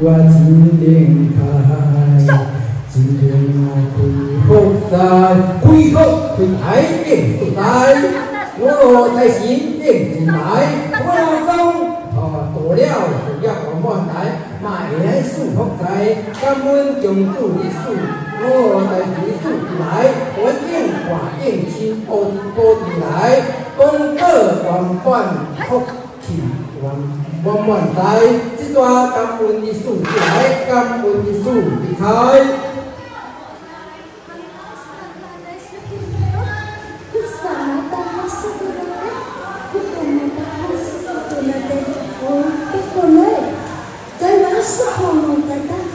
và chính điện thai chính điện là quy khúc sai quy khúc thì thái điện thì thái ngô lô thái xín điện thì thái ngô lô công họ tổ liệu sự giác của mọi thái mãi hãy sự khúc sai cảm ơn chúng chủ lý sự ngô lô thái lý sự lại, huấn điện quả điện chi ôn ôn thái công tơ toàn toàn khúc bom bản tay chỉ toa cầm quân đi sủ trái cầm quân đi sủ thì thôi Hãy subscribe cho kênh Ghiền Mì Gõ Để không bỏ lỡ những video hấp dẫn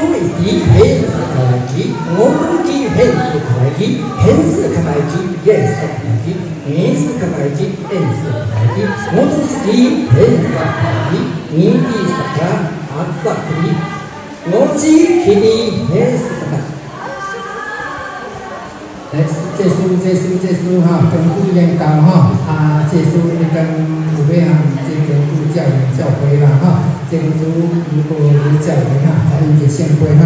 方位に変数輝き、大向き変数輝き、変数輝き、元素輝き、因数輝き、円数輝き、元式変数輝き、因比差が厚さ繰り、後切り変数借书借书借书哈，跟主人讲哈，啊，借书你跟有咩啊，这个主教人教会啦哈，这个如果你教会哈，他应该先会哈。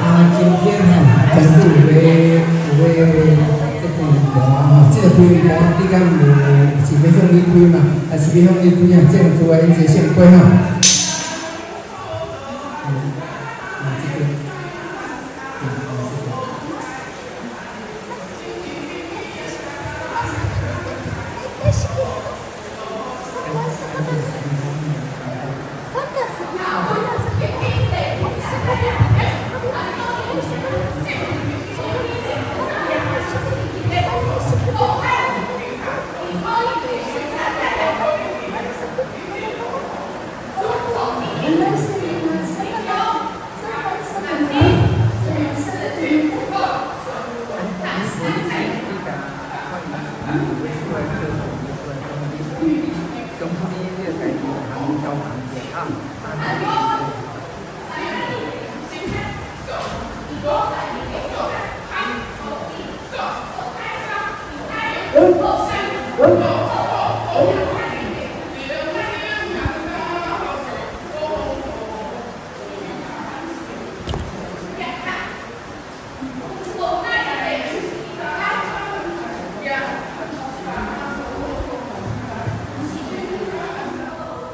啊，今天哈，跟主为主为这个主人哈，这个主人讲你讲有是别向你开嘛，啊是啊向你开啊？这个主啊，应该先会哈。啊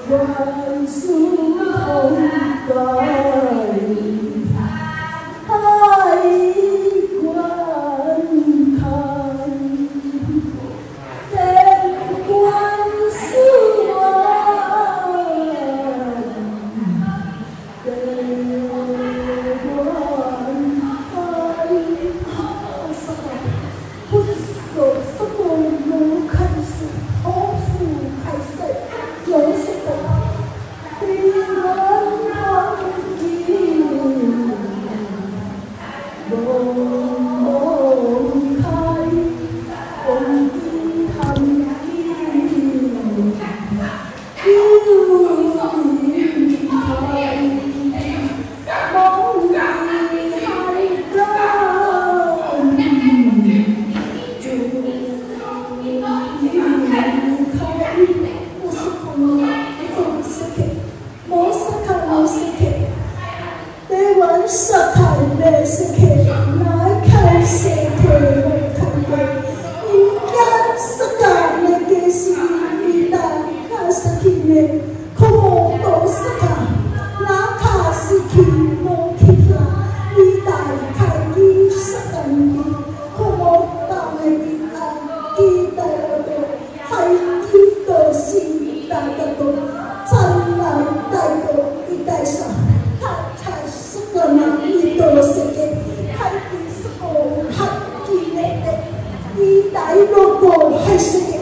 Hãy subscribe cho kênh Ghiền Mì Gõ không bỏ 大の子を拝して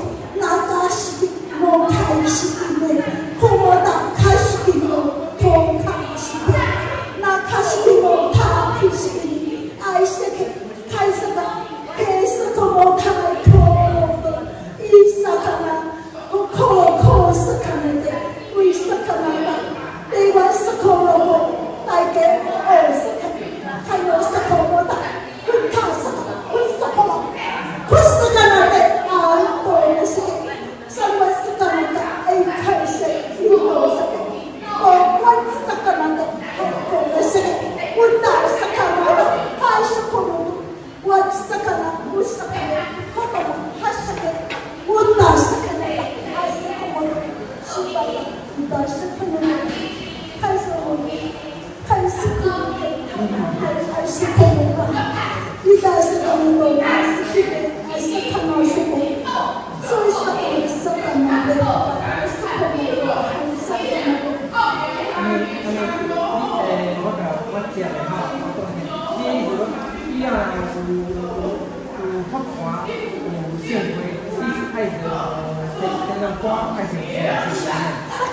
我真灵开，真灵开福在，开福开来应福来，我在心应进来，我中啊做了事业往返来，卖来数福在，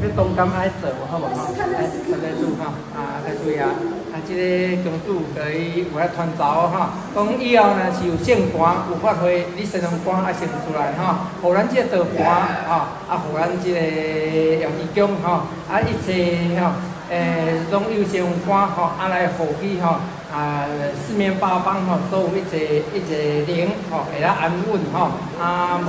这段感恩的树来，感恩的树离开。以后呢是有正官有发挥，你身上官也先出来哈，互咱这道官哈，啊，互咱这个杨义公哈，啊，一切哈，诶，拢有先官哈，啊来护庇哈，啊，四面八方哈，都有一个一个灵吼，会较安稳吼，啊，无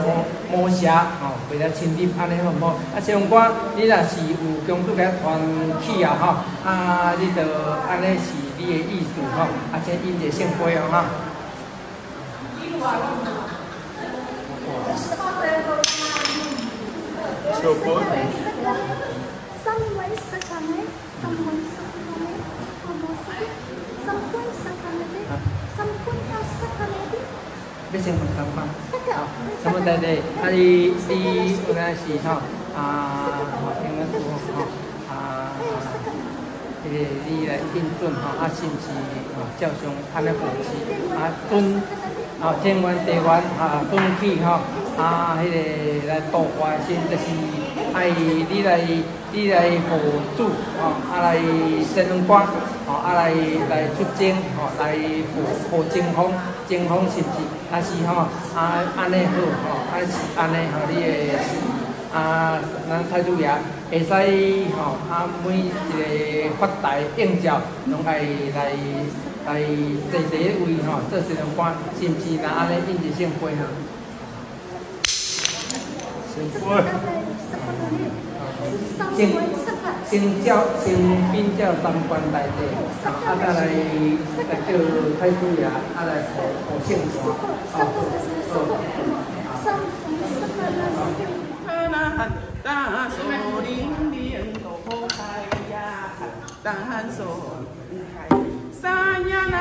无邪哈，为了清理安尼好唔好？啊，相官你若是有公主来团起啊哈，啊，你着安尼是你的意思吼，啊，且因着圣杯哦哈。小波。三位十三位，三位十三位，三位十三位，三位三位十三位。别先问三番。好，什么在的？他的第一个是哈啊，听我说哈啊，这个你来应准哈，啊，甚至啊，照相安尼扶持啊，尊。啊，天官地官啊，恭喜吼啊，迄个来度化先，就是爱你来你来辅助吼，啊来升官吼，啊来来出征吼，来辅辅征锋，征锋甚至啊是吼啊安尼好吼，啊是安尼吼，你诶啊咱太祖爷会使吼啊每一个发财应召，拢爱来。来坐第一位吼，做新郎官，是毋是？那安尼印一姓杯吼。姓杯。先先叫先兵叫三官来的，啊再来来叫太祖爷，啊来护护姓官，啊，好。大树林林都开呀，大树开。三呀那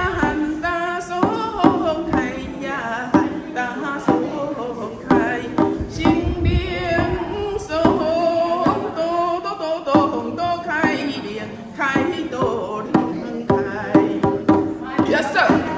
Yes sir，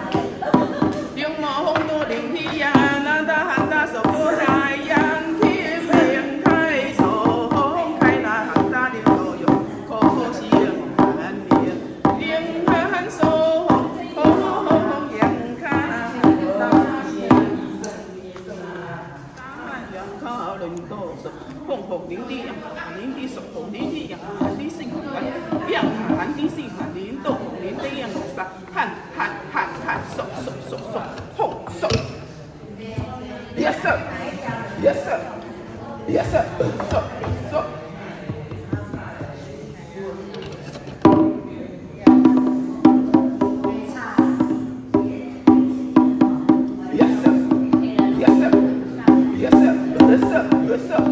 yourself.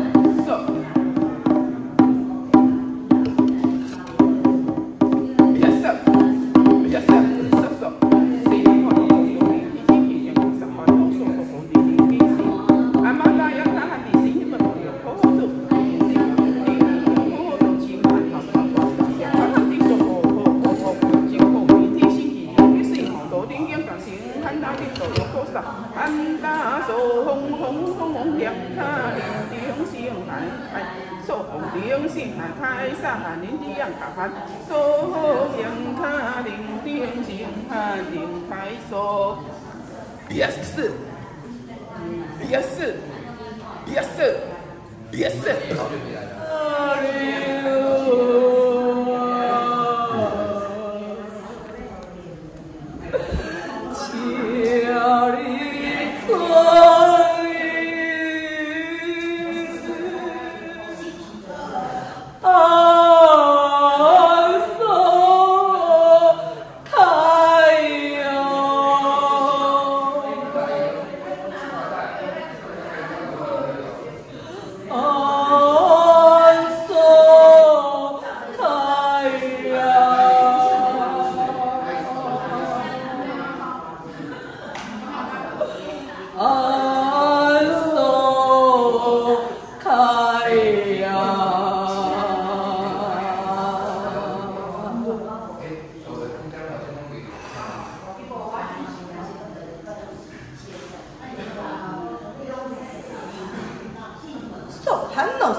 安大手红红红红两卡零零星海开手红零星海开上海您的样卡盘手红两卡零零星海零开锁 yes. 四 yes. 四 yes. 四 yes. 四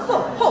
送后